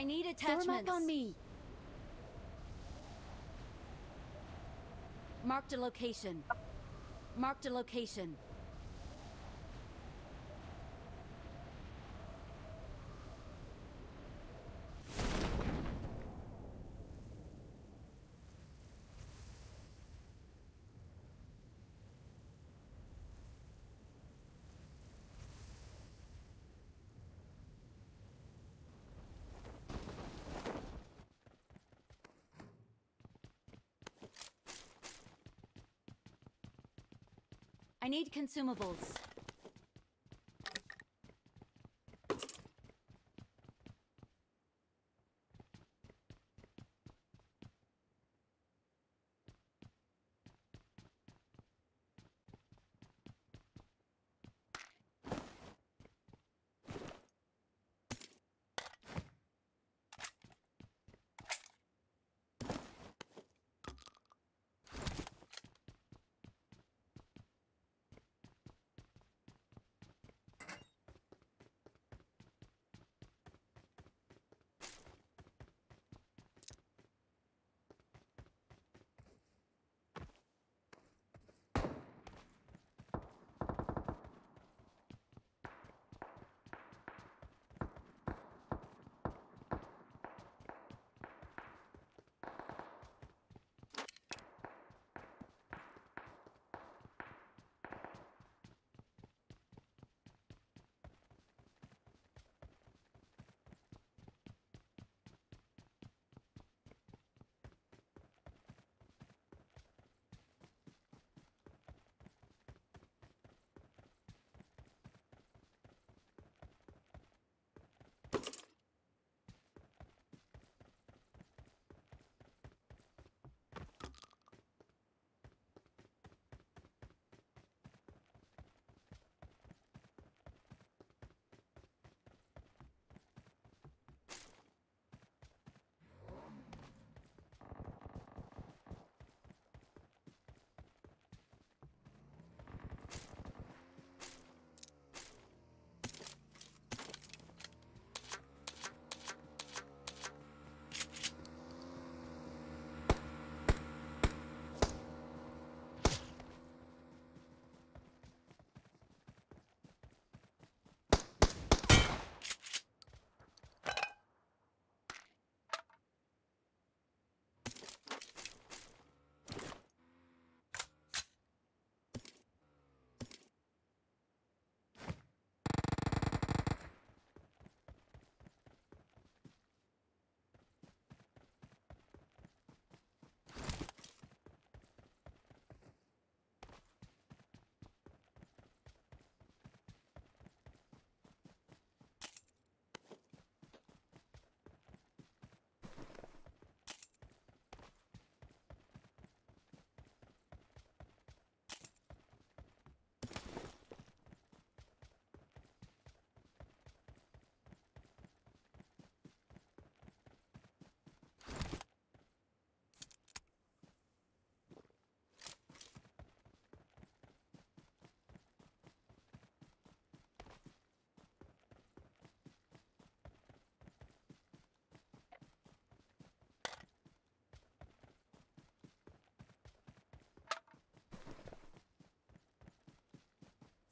I need attachments. up on me. Marked a location. Marked a location. I need consumables.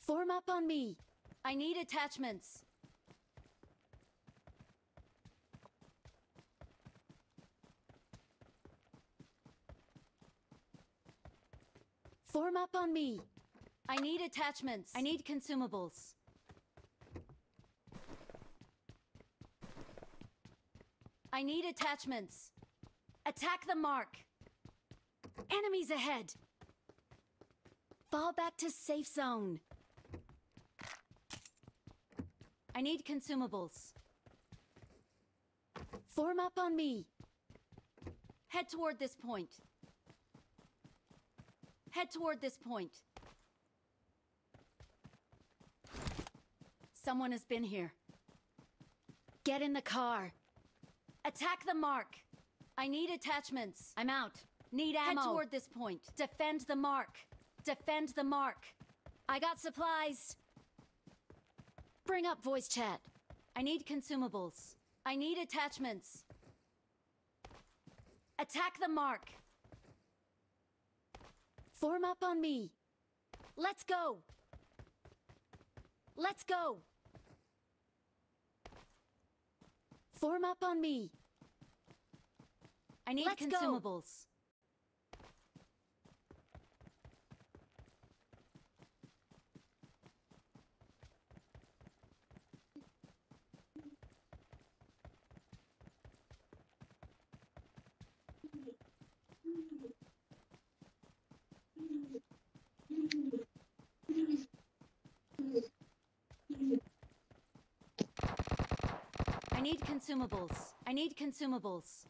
Form up on me. I need attachments. Form up on me. I need attachments. I need consumables. I need attachments. Attack the mark. Enemies ahead. Fall back to safe zone. I need consumables. Form up on me. Head toward this point. Head toward this point. Someone has been here. Get in the car. Attack the mark. I need attachments. I'm out. Need ammo. Head toward this point. Defend the mark. Defend the mark. I got supplies. Bring up voice chat. I need consumables. I need attachments. Attack the mark. Form up on me. Let's go. Let's go. Form up on me. I need Let's consumables. I need consumables. I need consumables.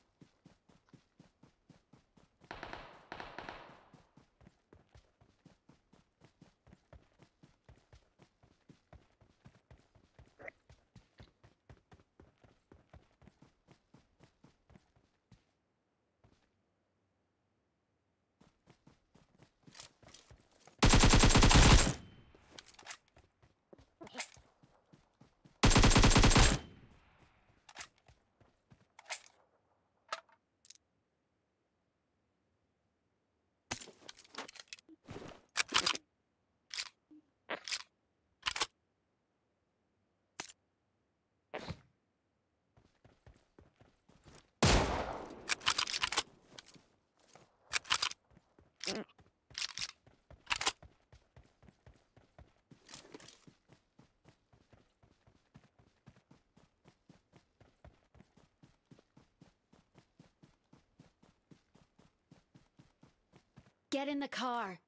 Get in the car.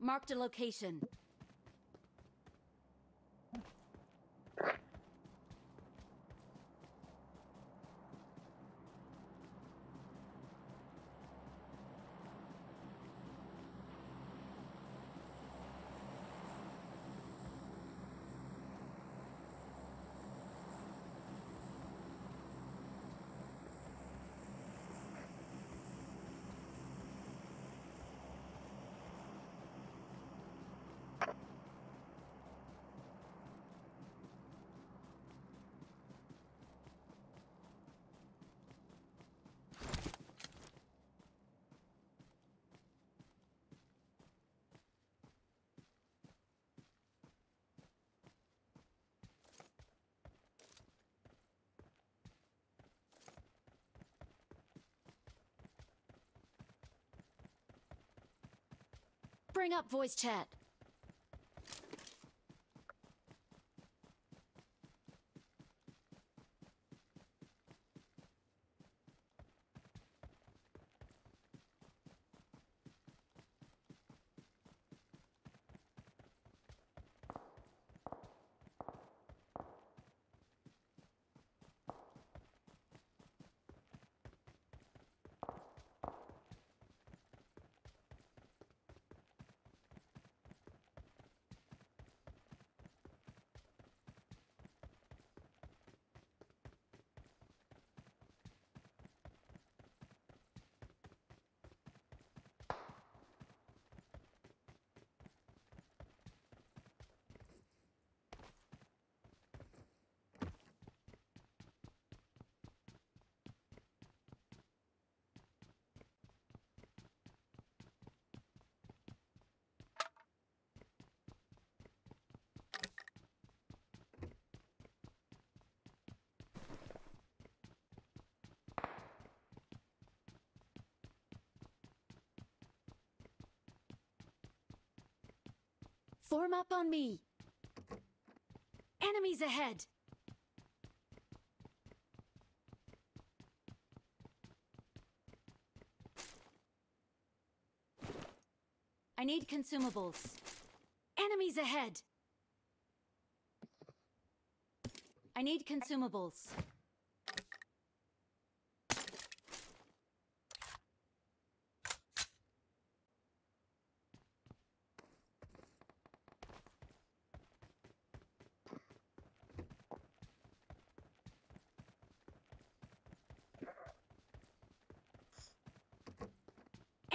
Marked a location. Bring up voice chat. Form up on me. Enemies ahead. I need consumables. Enemies ahead. I need consumables.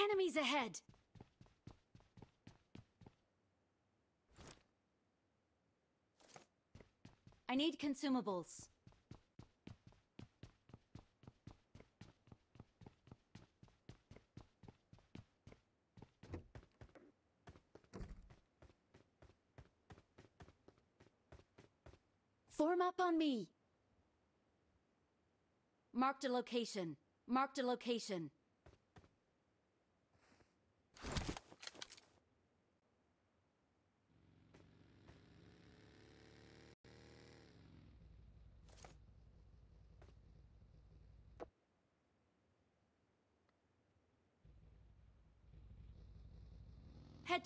Enemies ahead. I need consumables. Form up on me. Marked a location. Marked a location.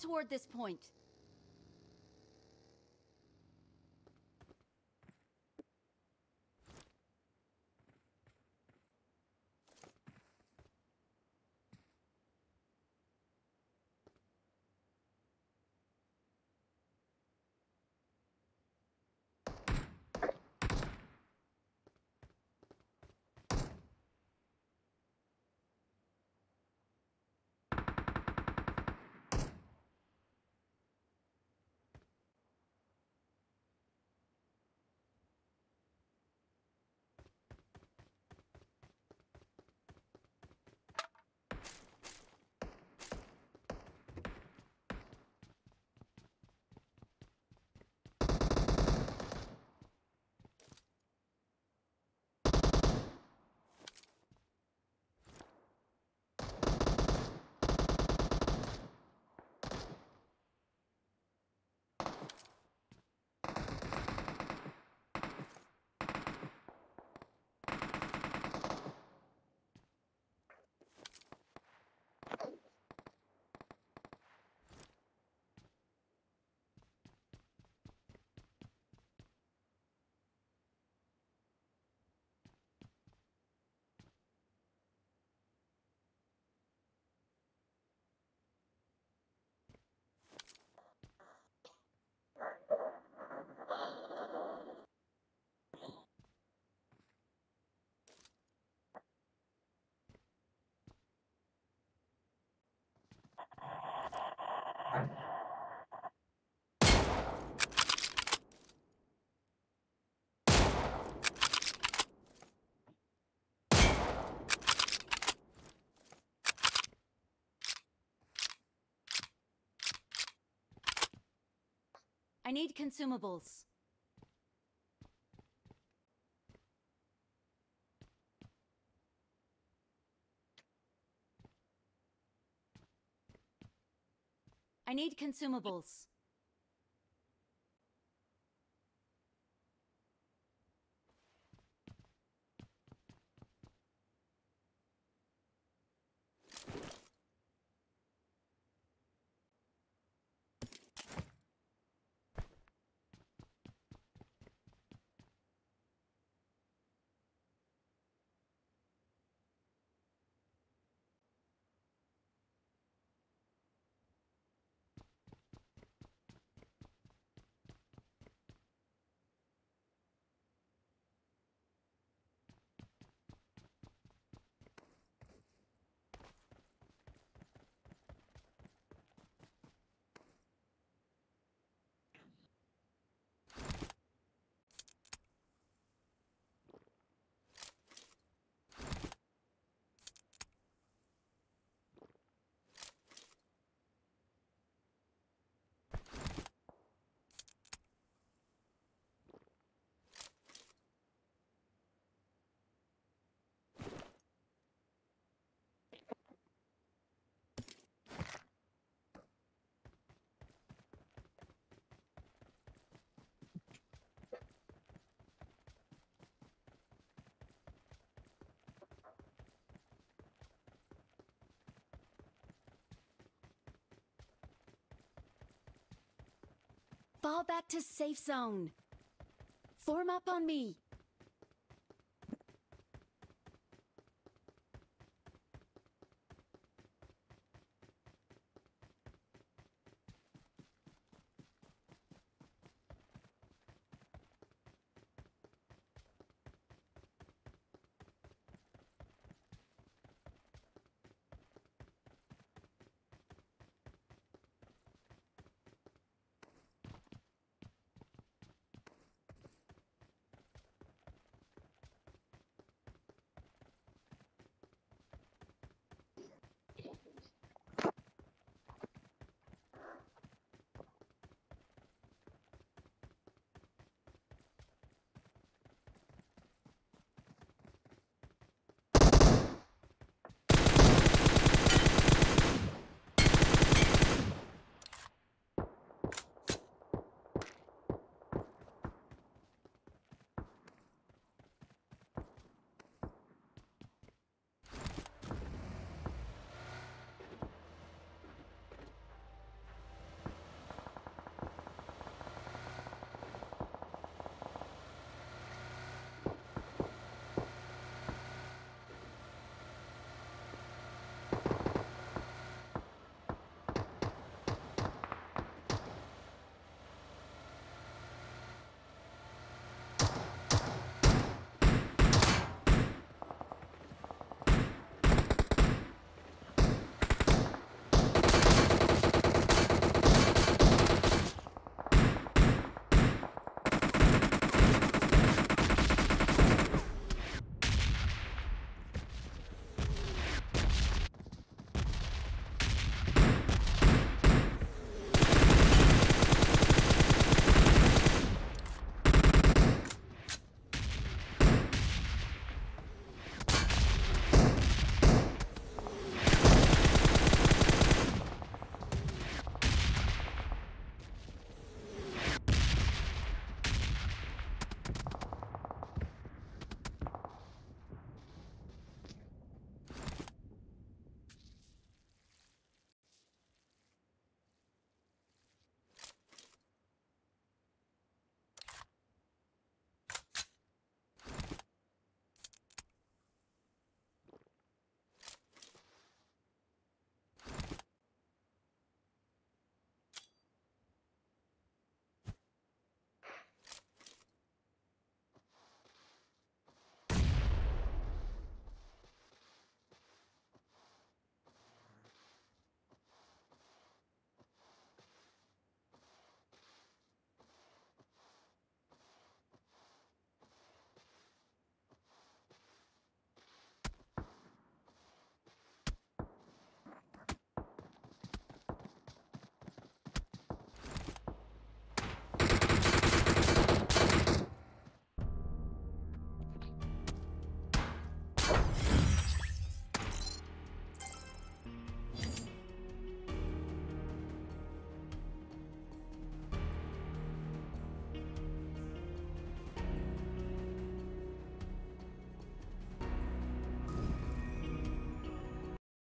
Toward this point. I need consumables. I need consumables. Fall back to safe zone. Form up on me.